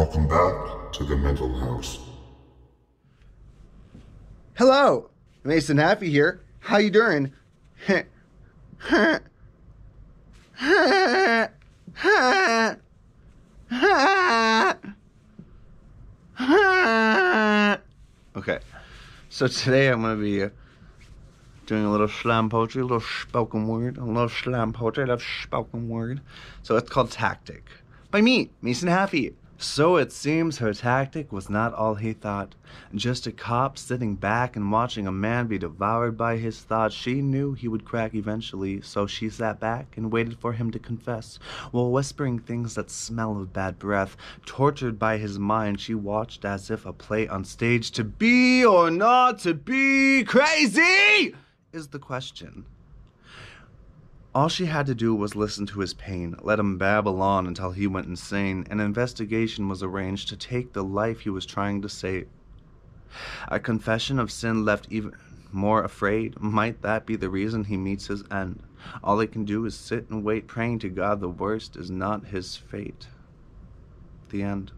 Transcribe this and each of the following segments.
Welcome back to the mental house. Hello, Maison Haffie here. How you doing? okay, so today I'm gonna be uh, doing a little slam poetry, a little spoken word, a little slam poetry. I love spoken word. So it's called Tactic by me, Maison Haffie. So it seems her tactic was not all he thought. Just a cop sitting back and watching a man be devoured by his thoughts. She knew he would crack eventually, so she sat back and waited for him to confess. While whispering things that smell of bad breath, tortured by his mind, she watched as if a play on stage. To be or not to be crazy is the question. All she had to do was listen to his pain, let him babble on until he went insane. An investigation was arranged to take the life he was trying to save. A confession of sin left even more afraid. Might that be the reason he meets his end? All he can do is sit and wait, praying to God the worst is not his fate. The end.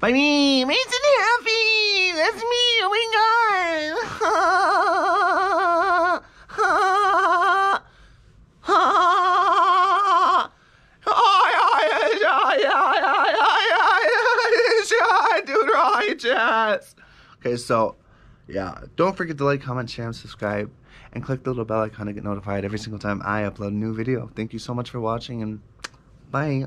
By me, Maison Haffie! That's me! Oh Okay, so yeah, don't forget to like, comment, share, and subscribe, and click the little bell icon to get notified every single time I upload a new video. Thank you so much for watching, and bye.